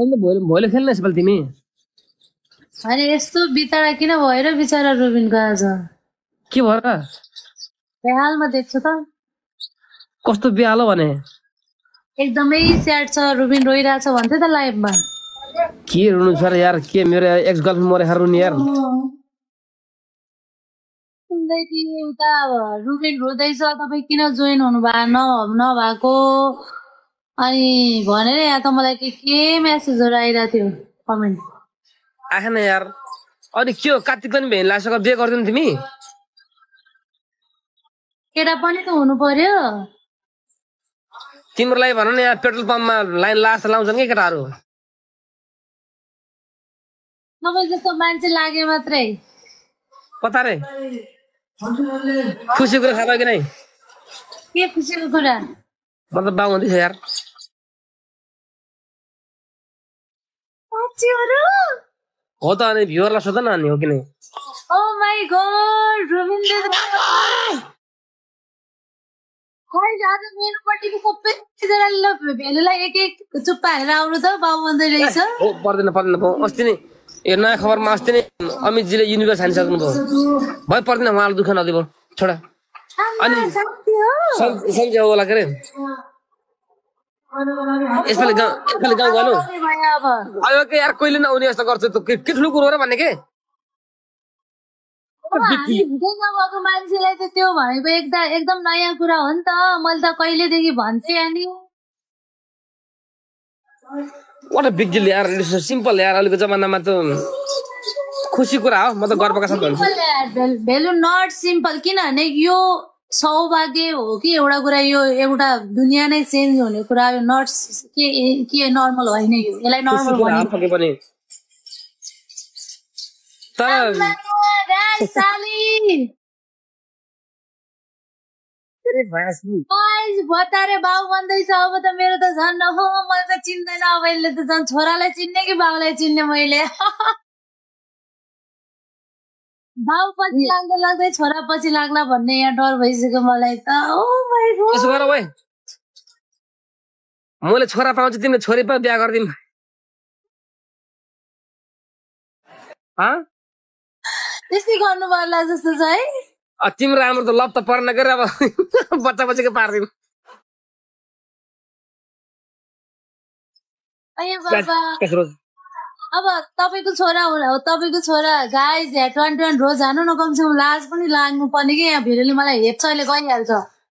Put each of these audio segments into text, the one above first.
भोलि भोलि खेल्ने यसपालि तिमी? अनि यस्तो बितारा किन भएर बिचरा रुबिनको आज? के भएर? बेहालमा देख्छु त। कस्तो बिहालो भने? एकदमै स्याड छ रुबिन रोइरहेछ भन्थ्यो त लाइभमा। के रुनु छ र यार के मेरो एक्स गर्लफ्रेन्ड मरे रुनु यार। सुन्दै थिएँ उता रुबिन रोँदैछ तपाईँ किन जोइन हुनु भए न नभएको? अनि भनेर यहाँ त मलाई के के म्यासेजहरू आइरहेको थियो? कमेन्ट आएन यार। अनि के हो? कार्तिक पनि भेन लासँग बिहे गर्दैन तिमी? केटा पनि त हुनु पर्यो। तिम्रो लागि भन न यहाँ पेट्रोल पम्पमा लाइन लास्ट लाउँछन् कि केटाहरू? तपाईँ जस्तो मान्छे लागे मात्रै। कता रे खुसी कुरो खाएको कि नै? के खुसीको कुरा? मतलब बाउ हुँदैछ यार। साँच्चीहरू हो त अनि भ्युवरलाई सोध न अनि हो कि नै ओ माई गॉड रविन्द्र खै आज मेरोपट्टिको सबैजनाले ल भेलुलाई एक एक चुप्पा हालेर आउनु त बाउ भन्दै रहेछ हो पर्दैन पर्दैन भयो अस्ति नै यो नयाँ खबरमा अस्ति नै अमितजीले युनिभर्स भयो पर्दैन उहाँलाई दुःख नदियो छोडा सम्झ्यो होला के अरे यसपालि गाउँ यसपालि गाउँ भयो अब के यार कहिले नआउने यस्तो गर्छ त? के के ठुलो कुरो र भन्ने के? नभएको मान्छेलाई त त्यो भनेको एकदम एकदम नयाँ कुरा हो नि त। मैले त कहिलेदेखि भन्थेँ अनि वाट अ बिग डिल यार। सिम्पल यार। अहिलेको जमानामा त खुसी कुरा हो। म त गर्वका साथ भन्छु। भेलु नट सिम्पल किनभने यो सौभाग्य हो कि एउटा कुरा यो एउटा दुनियाँ नै चेन्ज हुने कुरा हो नट के के नर्मल होइन यो? यसलाई नर्मल कुरा हो पक्कै पनि। तर बतारे बाउ भन्दैछ अब त मेरो त झन् हो मैले त चिन्दैन अब यसले त झन् छोरालाई चिन्ने कि बाउलाई चिन्ने मैले? बाउ पछि लाग्दै लाग्दै छोरा पछि लाग्ला भन्ने यहाँ डर भइसक्यो मलाई त। ओ माई गर भाइ मैले छोरा पाउँछु तिमीले छोरी पा बिहा गरिदिउँ। हँ त्यस्तै गर्नु पर्ला जस्तो छ है। तिम्रो राम्रो त लप त पर्न गएर अब बच्चा बच्चाको पारिदिउँ। अय बाबा। अब तपाईँको छोरा तपाईँको छोरा गाइज या ट्वेन्टी वान रोज हानु न कमसेकम लाज पनि लाग्नु पर्ने कि? यहाँ भिडियोले मलाई हेप्छ अहिले गइहाल्छ।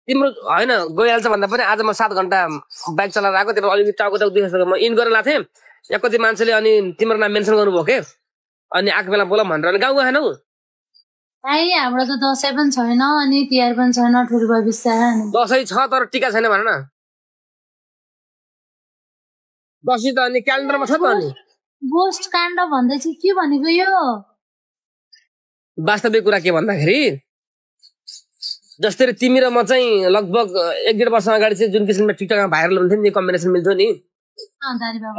तिम्रो होइन गइहाल्छ भन्दा पनि आज म सात घन्टा बाइक चलाएर आएको तिम्रो अलिकति टाउको टाउको दुखेको म इन गरेर लाएको थिएँ। या कति मान्छेले अनि तिम्रो नाम मेन्सन गर्नुभयो के? अनि आएको बेला बोला भनेर अनि गाउँ गएनौ हाम्रो त दसैँ पनि छैन अनि तिहार पनि छैन ठुलो बिस्तार। दसैँ छ तर टिका छैन भन न। दसैँ त अनि क्यालेन्डरमा छ त अनि। बोस्ट काण्ड भन्दैछ के भनेको यो? वास्तविक कुरा के भन्दाखेरि जस्तै तिमी र म चाहिँ लगभग एक डेढ वर्ष अगाडि चाहिँ जुन किसिमले टिकटकमा भाइरल हुन्थ्यो नि कम्बिनेसन मिल्थ्यो नि।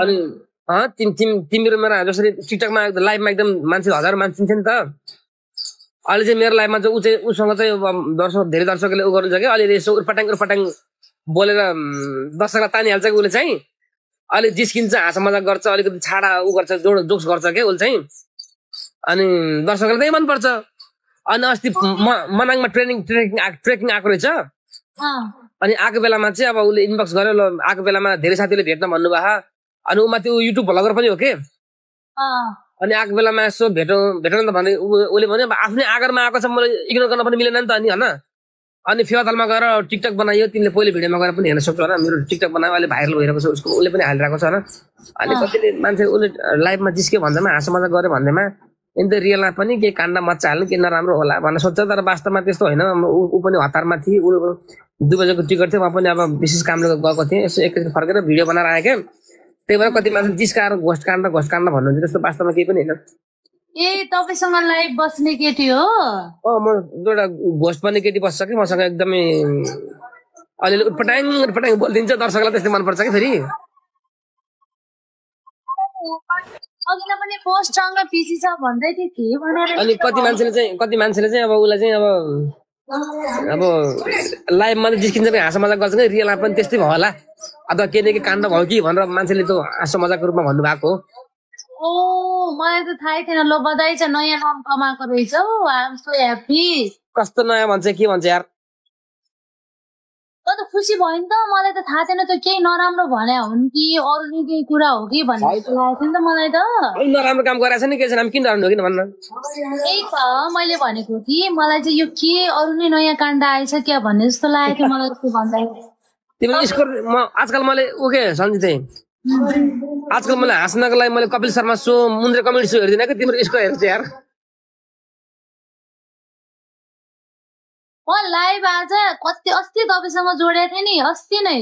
अनि तिम तिम तिमी र मेरो जसरी टिकटकमा लाइभमा एकदम मान्छे हजार मान्छे नि त। अहिले चाहिँ मेरो लाइफमा चाहिँ ऊ चाहिँ उसँग चाहिँ दर्शक धेरै दर्शकले ऊ गर्नुहुन्छ कि अहिले यसो उर्पटाङ उर्पटाङ बोलेर दर्शकलाई तानिहाल्छ कि उसले चाहिँ। अलिक जिस्किन्छ हाँस मजाक गर्छ अलिकति छाडा ऊ गर्छ जोड जोक्स गर्छ क्या उसले चाहिँ। अनि दर्शकलाई त्यही मनपर्छ। अनि अस्ति म- मनाङमा ट्रेनिङ ट्रेकिङ ट्रेकिङ आएको रहेछ। अनि आएको बेलामा चाहिँ अब उसले इनबक्स गर्यो ल आएको बेलामा धेरै साथीले भेट्न भन्नुभयो। अनि ऊ माथि ऊ युट्युब भ्लगर पनि हो के? अनि आएको बेलामा यसो भेटौँ भेटौँ त भने उसले भन्यो अब आफ्नै आगरमा आएको छ मलाई इग्नोर गर्न पनि मिलेन नि त अनि होइन? अनि फेवातालमा गएर टिकटक बनायो तिमीले पहिले भिडियोमा गएर पनि हेर्न सक्छौ होइन। मेरो टिकटक बनायो अहिले भाइरल भइरहेको छ। उसको उसले पनि हालिरहेको छ होइन। अनि कतिले मान्छे उसले लाइभमा जिस्क्यो भन्दैमा हाँसो मजा गर्यो भन्दैमा यिनी त रियलमा पनि केही काण्ड मच्चा हाल्नु के नराम्रो होला भनेर सोध्छ। तर वास्तवमा त्यस्तो होइन। ऊ पनि हतारमा थिए। ऊ दुई बजेको टिकट थियो। म पनि अब विशेष कामले गएको थिएँ। यसो एकैचोटि फर्केर भिडियो बनाएर आएँ क्या। त्यही भएर कति मान्छे जिस्काएर घोस्ट काण्ड घोस्ट काण्ड भन्नुहुन्छ। त्यस्तो वास्तवमा केही पनि होइन। ए तपाईँसँग लाइभ बस्ने केटी हो। अँ म एउटा घोस्ट पनि केटी बस्छ कि? मसँग एकदमै अलिअलि उटपटाङ उटपटाङ बोलिदिन्छ दर्शकलाई त्यस्तै मनपर्छ कि फेरि? अघिल्लो पनि पोस्टसँग पिसी छ भन्दै थियो के? भनेर अनि कति मान्छेले चाहिँ कति मान्छेले चाहिँ अब उसलाई चाहिँ अब अब लाइभमा चाहिँ जिस्किन्छ कि हाँसो मजाक गर्छ कि? रियलमा पनि त्यस्तै भयो होला। अथवा के न के काण्ड भयो कि? भनेर मान्छेले त हाँसो मजाकको रूपमा भन्नुभएको हो। ओ मलाई त थाहै थिएन। ल बधाई छ नयाँ नाम कमाएको रहेछ हौ। आम सो ह्याप्पी कस्तो नयाँ भन्छ के भन्छ यार? त खुसी भयो नि त। मलाई त थाहा थिएन त केही नराम्रो भने हुन् कि अरू नै केही कुरा हो कि भन्ने जस्तो लागेको थियो नि त मलाई त। नराम्रो काम गरेको छ नि के छ नाम किन राम्रो हो किन भन्न? त्यही त मैले भनेको कि मलाई चाहिँ यो के अरू नै नयाँ काण्ड आएछ क्या भन्ने जस्तो लागेको थियो मलाई त्यो म आजकल मैले ओके सन्जी चाहिँ आजकल मैले हाँस्नको लागि मैले Kapil Sharma show Mundre comedy show हेर्दिनँ कि तिम्रो स्कोर हेर्छु यार। म लाइभ आज कति अस्ति तपाईँसँग जोडेको थिएँ नि अस्ति नै।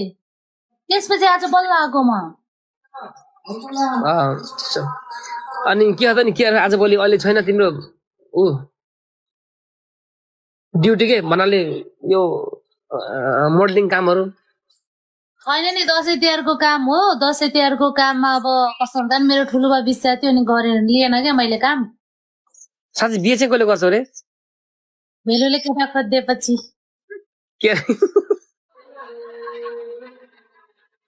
त्यसपछि आज बल्ल आएको म। अनि के हो त नि के आज भोलि अहिले छैन तिम्रो ऊ। ड्युटी के भन्नाले यो मोडलिङ कामहरू। होइन नि दसैँ तिहारको काम हो। दसैँ तिहारको काममा अब कसम त मेरो ठुलो बा बिस्या थियो अनि गरेर लिएन क्या मैले काम। साँच्चै बिहे चाहिँ कसले गर्छ अरे? भेलुले केटा खोजिदिएपछि।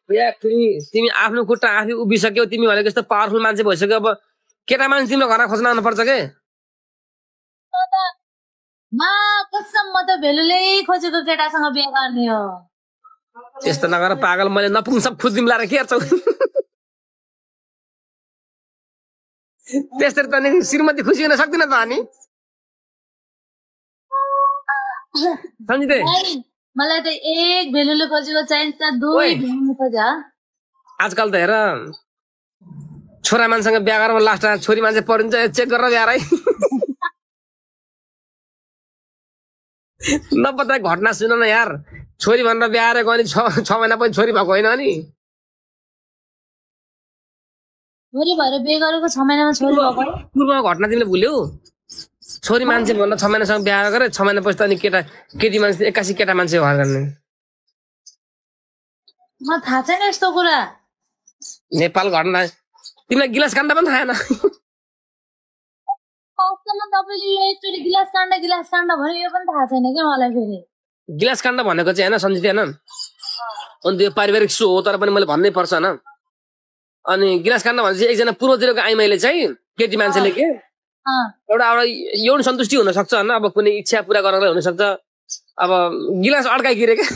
फेरि तिमी आफ्नो खुट्टा आफै उभिसक्यौ तिमी भनेको जस्तो पावरफुल मान्छे भइसक्यो। अब केटा मान्छे तिम्रो घरमा खोज्न आउनुपर्छ के? मा कसम म त भेलुले खोजेको केटासँग बिहे गर्ने हो। त्यस्तो नगर पागल मैले नपुंसक खुद्दिम लाएर के हेर्छौ? त्यसरी त नि श्रीमती खुसी हुन सक्दिन त अनि। सम्झिँदै मलाई त एक भेलुले खोजेको चाहिन्छ दुई। भेलुले खोज आजकल त हेर छोरा मान्छेसँग बिहा गरेर लास्ट छोरी मान्छे परिन्छ चेक गरेर बिहा है नपत्ता घटना सुन न यार। छोरी भनेर बिहा गरेको अनि छ महिना पछि छोरी भएको होइन अनि? छोरी भएर बिहे गरेको छ महिनामा छोरी भएको? पूर्वमा घटना तिमीले भुल्यौ? छोरी मान्छे भनेर छ महिनासँग बिहा गरे छ महिना पछि त अनि केटा केटी मान्छे एक्कासी केटा मान्छे भएर गर्ने। थाहा छैन यस्तो कुरा। नेपाल घटना। तिमीलाई गिलास काण्ड पनि थाहा वास्तवमा तपाईँले यो गिलास काण्ड गिलास काण्ड भन्यो यो पनि थाहा छैन क्या मलाई फेरि। गिलास काण्ड भनेको चाहिँ होइन सम्झिँदै होइन अनि त्यो पारिवारिक सो हो तर पनि मैले भन्नै पर्छ होइन? अनि गिलास काण्ड भने चाहिँ एकजना पूर्वतिरको आइमाईले चाहिँ केटी मान्छेले के? एउटा एउटा यौन सन्तुष्टि हुन सक्छ होइन? अब कुनै इच्छा पुरा गर्नलाई हुन सक्छ अब गिलास अड्काइगिरे क्या।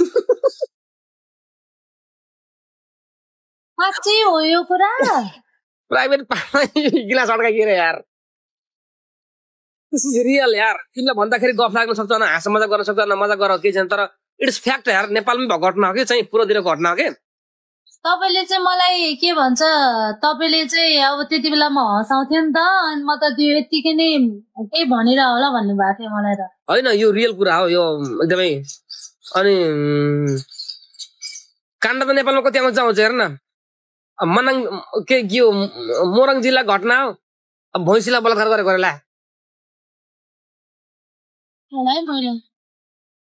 साँच्चै हो यो कुरा। प्राइभेट गिलास अड्काइगिरे यार। रियल यार। तिमीलाई भन्दाखेरि गफ लाग्न सक्छ न हाँस मजा गर्न सक्छ न मजा गर केही छैन तर इट्स फ्याक्ट यार नेपालमै भएको घटना हो कि? चाहिँ पूर्वतिरको घटना हो कि? तपाईँले चाहिँ मलाई के भन्छ तपाईँले चाहिँ अब त्यति बेला म हँसाउँथ्यो नि त अनि म त त्यो यत्तिकै नै केही भनेर होला भन्नु भएको थियो मलाई त। होइन यो रियल कुरा हो यो एकदमै अनि काण्ड त नेपालमा कति आउँछ आउँछ हेर न। मनाङ के के हो मोरङ जिल्ला घटना हो? अब भैँसीलाई बलात्कार गरेको ला है मैले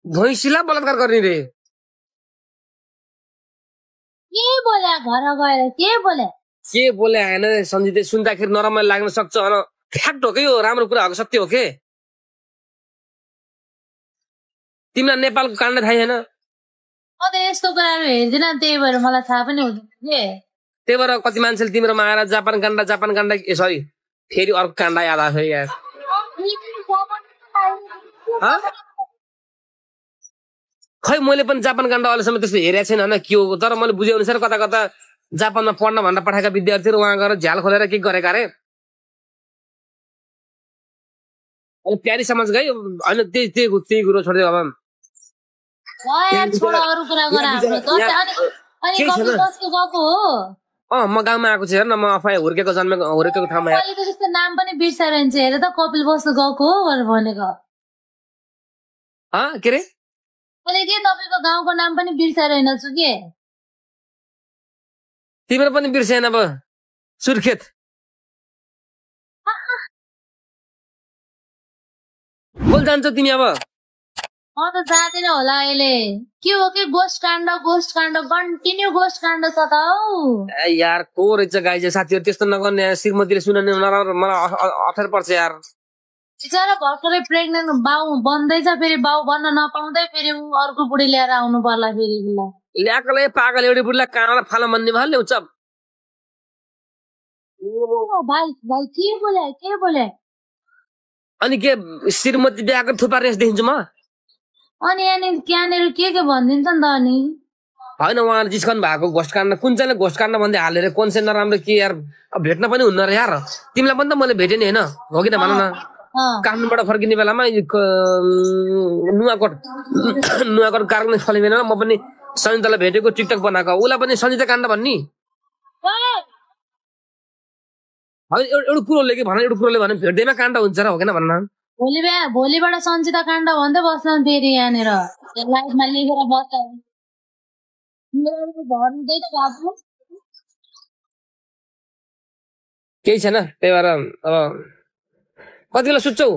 भैँसीलाई बलात्कार गर्ने रे। के बोल्या घर गएर के बोल्या के बोले होइन सम्झिँदै सुन्दाखेरि नरमाइलो लाग्न सक्छ। होइन फ्याक्ट हो कि यो राम्रो कुरा हो कि सत्य हो के? तिमीलाई नेपालको काण्ड थाहा छैन? म त यस्तो कुराहरू हेर्दिनँ त्यही भएर मलाई थाहा पनि हुँदैन के? त्यही भएर कति मान्छेले तिम्रोमा आएर जापान काण्ड जापान काण्ड ए सरी फेरि अर्को काण्ड याद आएको छ यार? खै मैले पनि जापान काण्ड अहिलेसम्म त्यस्तो हेरेको छैन होइन? के हो? तर मैले बुझे अनुसार कता कता जापानमा पढ्न भनेर पठाएका विद्यार्थीहरू उहाँ गएर झ्याल खोलेर के गरेका अरे? अनि प्यारी समाज गयो होइन? त्यही त्यही त्यही कुरो छोडिदियो अब। अँ म गाउँमा आएको छु हेर न म आफै हुर्केको जन्मेको हुर्केको ठाउँमा नाम पनि बिर्साएर हिँड्छ हेर त कपिल बसको गएको हो भनेर भनेको। हँ के अरे मैले के तपाईँको गाउँको नाम पनि बिर्साएर हिँड्छु के तिम्रो पनि बिर्सेन अब सुर्खेत बोल जान्छौ तिमी अब म त जाँदिन होला अहिले के हो कि गोस्ट काण्ड गोस्ट काण्ड कन्टिन्यू गोस्ट काण्ड छ त हौ ए यार को रहेछ गाई साथीहरू त्यस्तो नगर्ने श्रीमतीले सुनाउने नराम्रो मलाई अ- अ- अप्ठ्यारो पर्छ यार बिचरा भर्खरै प्रेग्नेन्ट बाउ बन्दैछ फेरि बाउ बन्न नपाउँदै फेरि ऊ अर्को बुढी लिएर आउनु पर्ला फेरि ल्याकले पागल एउटी बुढीलाई कहाँबाट फाला भन्ने भयो ल्याउँछ ओ, भाइ भाइ के बोले के बोले? अनि के श्रीमती बिहाको थुपा रेस देखिन्छु म? अनि यहाँनिर त्यहाँनिर के के भनिदिन्छ नि त अनि? होइन उहाँले जिस्कनु भएको घोस्ट काट्न कुन चाहिँले घोस्ट काट्न भन्दै हालेर कुन चाहिँ नराम्रो के यार भेट्न पनि हुन्न र यार। तिमीलाई पनि त मैले भेटेँ नि होइन? हो कि त भन न? काठमाडौँबाट फर्किने बेलामा नुवाकोट नुवाकोट कारखाना फल्ने बेलामा म पनि सञ्जितालाई भेटेको टिकटक बनाएको उसलाई पनि सञ्जिता काण्ड भन्ने होइन एउटा एउटा कुरोले कि भन एउटा कुरोले भने भेट्दैमा काण्ड हुन्छ र हो कि भन्न भोलि भोलिबाट सञ्चिता काण्ड भन्दै बस्ला नि फेरि यहाँनिर लाइफमा लेखेर बस्छ केही छैन त्यही भएर अब कति बेला सुत्छौ?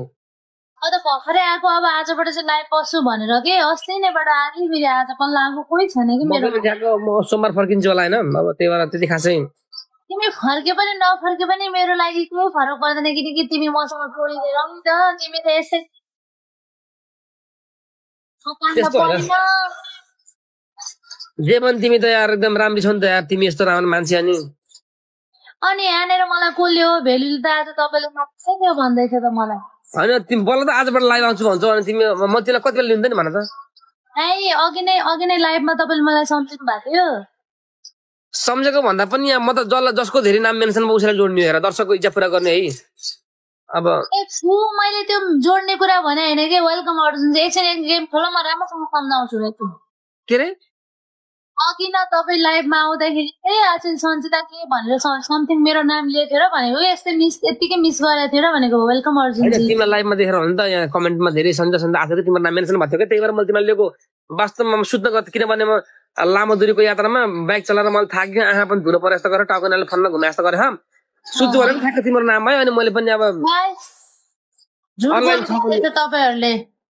अब त भर्खरै आएको अब आजबाट चाहिँ लाइभ पस्छु भनेर के अस्ति नैबाट आएको फेरि आज पल्ला आएको कोही छैन कि मेरो पनि म सोमबार फर्किन्छु होला होइन। अब त्यही भएर त्यति खासै। तिमी फर्के पनि नफर्के पनि मेरो लागि केही फरक पर्दैन किनकि तिमी मसँग जोडिँदै रह नि त तिमी त यस्तै। जे पनि तिमी त यार एकदम राम्री छौ नि त यार। तिमी यस्तो राम्रो मान्छे अनि अनि यहाँनिर मलाई कसले हो भेलुले त आज तपाईँले मात्रै थियो भन्दै थियो त मलाई। होइन तिमी बल्ल त आजबाट लाइभ आउँछु भन्छौ अनि तिमी म तिमीलाई कति बेला लिँदैन भन त। ए अघि नै अघि नै लाइभमा तपाईँले मलाई सम्झिनु भएको थियो। सम्झेको भन्दा पनि यहाँ म त जसलाई जसको धेरै नाम मेन्सन भयो उसलाई जोड्ने हेर दर्शकको इच्छा पुरा गर्ने है। अब ए फु मैले त्यो जोड्ने कुरा भने होइन कि? वेलकम अर्जुन एकछिन एक गेम खेल म राम्रोसँग सम्झाउँछु के अरे अघि न तपाईँ लाइभमा आउँदाखेरि ए आज सञ्चिता के भनेर समथिङ मेरो नाम लेखेर भनेको? यस्तै मिस यत्तिकै मिस गरेको थियो र भनेको वेलकम होइन अर्जुनजी तिमीलाई लाइभमा देखेर हो नि त यहाँ कमेन्टमा धेरै सन्जा सन्जा आएको थियो तिम्रो नाम मेन्सन भएको थियो क्या त्यही भएर मैले तिमीलाई लिएको। वास्तवमा म सुत्न गएको किनभने म लामो दूरीको यात्रामा बाइक चलाएर मैले थाक्यो आँखा पनि धुलो परे जस्तो गरेर टाउकोनाले फन्न घुमे जस्तो गरेँ हँ। सुत्छु भने पनि ठ्याक्क तिम्रो नाम आयो अनि मैले पनि अब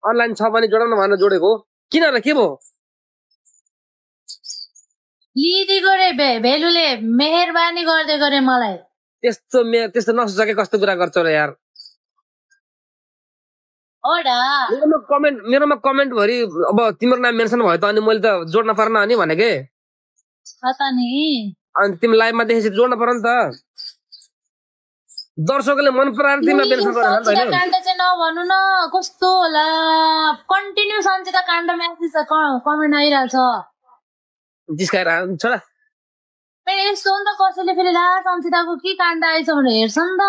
अनलाइन छ भने जोडाउन भनेर जोडेको। किन र के भयो? लिदिएको रे भे भेलुले मेहरबानी गर्दै गरे मलाई। त्यस्तो त्यस्तो नसोचके कस्तो कुरा गर्छौ र यार? मेरोमा कमेन्ट मेरोमा कमेन्ट भरि अब तिम्रो नाम मेन्सन भयो त अनि मैले त जोड्न परेन अनि भनेके नि। अनि तिमी लाइभमा देखेपछि जोड्न पर्यो नि त। दर्शकले मन पराएर तिमीलाई मेन्सन गरेर नि काण्ड चाहिँ नभन्नु न कस्तो होला। कन्टिन्यू सञ्चिता काण्ड म्यासेज कमेन्ट आइरहेछ। जिस्काएर आउनु छोडा फेरि यस्तो नि त कसैले फेरि ला सञ्चिताको के काण्ड आएछ भनेर हेर्छ नि त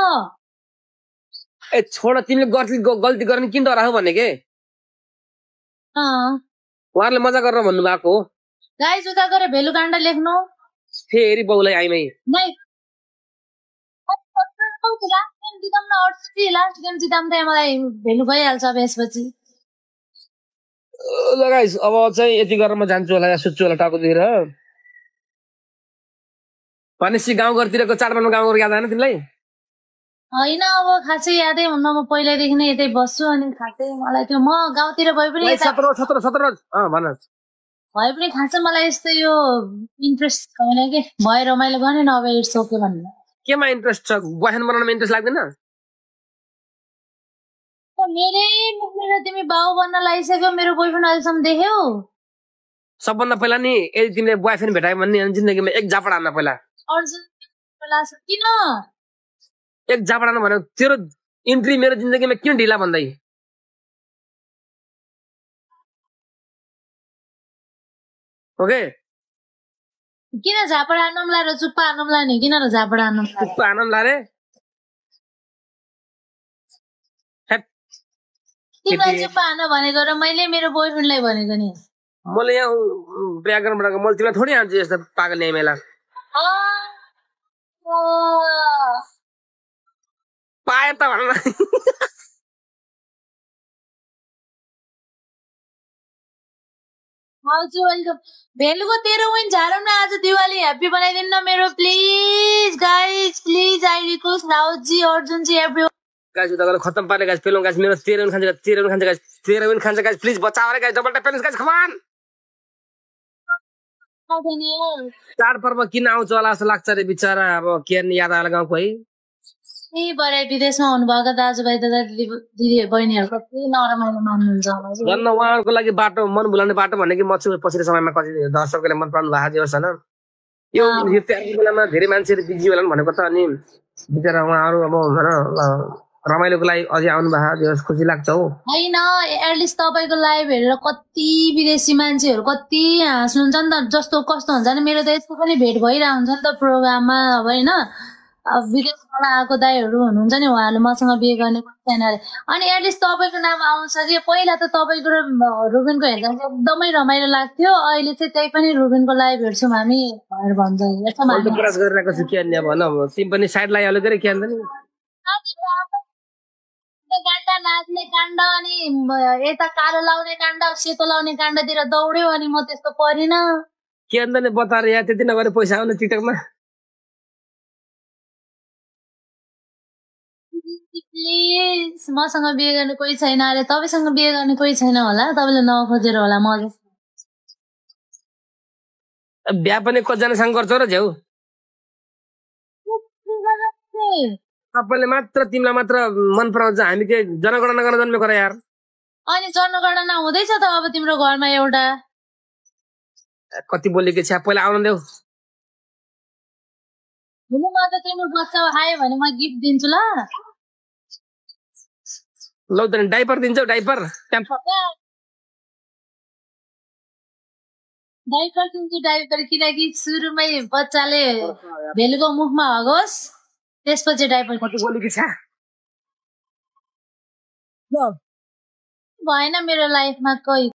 ए छोड तिमीले गल्ती गल्ती गर्ने किन डरायो भने के उहाँहरूले मजा गरेर भन्नुभएको हो गाई जुत्ता गरे भेलु काण्ड लेख्नु फेरि बाउलाई आइमै नै लास्ट गेम जिताउँ न अर्सी लास्ट गेम जिताउँ त मलाई भेलु भइहाल्छ अब यसपछि लगाइस अब चाहिँ यति गरेर म जान्छु होला सुत्छु होला टाउकोतिर भनेपछि गाउँघरतिरको चाडबाडमा गाउँघर याद आएन तिमीलाई होइन अब खासै यादै हुन्न। म पहिल्यैदेखि नै यतै बस्छु अनि खासै मलाई त्यो म गाउँतिर भए पनि भए पनि खासै मलाई यस्तो यो इन्ट्रेस्ट छैन कि? भयो रमाइलो गर्ने न अब इट्स ओके भन्ने। केमा इन्ट्रेस्ट छ? बयान बनाउनमा इन्ट्रेस्ट लाग्दैन? मेरै मुखबाट तिमी बाउ बन्न लागिसक्यो मेरो बोयफ्रेन्ड अहिलेसम्म देख्यौ सबभन्दा पहिला नि यदि तिमीले बोय फ्रेन्ड भेटायो भने जिन्दगीमा एक झापड हान्न पहिला। किन एक झापड हान्न भने तेरो इन्ट्री मेरो जिन्दगीमा किन ढिला भन्दै ओके किन झापड हान्नुम्ला र चुप्पा हान्नुम्ला नि किन र झापड हान्नुम्ला चुप्पो आनन्द लारे तिमीलाई चुप्पा हान्न भनेको र मैले मेरो बोयफ्रेन्डलाई भनेको नि मैले यहाँ व्याकरणबाट मैले तिमीलाई थोरै हान्छु यस्तो पागल पाए त भन। हजुर वेलकम भेलुको तेरो विन झारौँ न आज दिवाली ह्याप्पी बनाइदिनु न मेरो please guys please I request राउजी Arjunji every guys उता गएर खत्तम पार्ने गाइस पेलोङ गाइस मेरो तेह्र खान्छ गाइस तेह्र खान्छ गाइस तेह्र खान्छ गाइस प्लिज बचाओ रे गाइस डबल ट्याप गाइस खमान चाडपर्व किन आउँछ होला जस्तो लाग्छ रे बिचरा अब के याद आएर गाउँको है त्यही भएर विदेशमा हुनुभएको दाजुभाइ दादा दिदी दिदी बहिनीहरू कति नरमाइलो मान्नुहुन्छ होला कि। झन् उहाँहरूको लागि बाटो मन भुलाउने बाटो भन्ने कि म छु पछिल्लो समयमा कति दर्शकले मन पराउनु भएको दियोस् होइन यो बेलामा धेरै मान्छेहरू बिजी होलान् भनेको त अनि बिचरा उहाँहरू अब ल- रमाइलोको लागि अझै आउनु भएको दियोस् खुसी लाग्छ हो। होइन एटलिस्ट तपाईँको लाइभ हेरेर कति विदेशी मान्छेहरू कति हाँस्नुहुन्छ नि त जस्तो कस्तो हुन्छ नि मेरो त यस्तो पनि भेट भइरहेको हुन्छ नि त प्रोग्राममा अब होइन। अब विदेशबाट आएको दाईहरू हुनुहुन्छ नि उहाँहरूले मसँग बिहे गर्ने अरे अनि एटलिस्ट तपाईँको नाम आउँछ कि पहिला त तपाईँको र रुबिनको हेर्दा चाहिँ एकदमै रमाइलो लाग्थ्यो। अहिले चाहिँ त्यही पनि रुबिनको लाइभ हेर्छौँ हामी भनेर भन्छ हेर्छौँ हामी। प्रयास गरिरहेको छु के अन्य भन तिमी पनि साइड लगाइहाल्यो के अन्त नि गान्डा नाच्ने काण्ड अनि यता कालो लाउने काण्ड सेतो लाउने काण्डतिर दौड्यो अनि म त्यस्तो परिन के अन्त बताएर यहाँ त्यति नगरे पैसा आउने टिकटकमा प्लिज मसँग बिहे गर्ने कोही छैन अरे तपाईँसँग बिहे गर्ने कोही छैन होला तपाईँले नखोजेर होला म बिहा पनि कतिजनासँग गर्छौ र झ्याउ सबैले मात्र तिमीलाई मात्र मन पराउँछ हामी के जनगणना गर्न जन्मेको र यार। अनि जनगणना हुँदैछ त अब तिम्रो घरमा एउटा। कति बोलेको छ पहिला आउन देऊ। हुनु म त तिम्रो बच्चा आयो भने म गिफ्ट दिन्छु ल। लौ त डाइपर दिन्छौ डाइपर। डाइपर दिन्छु डाइपर किनकि सुरुमै बच्चाले भेलुको मुखमा हगोस्। त्यसपछि डाइपर बोलेको छ? भएन मेरो लाइफमा कोही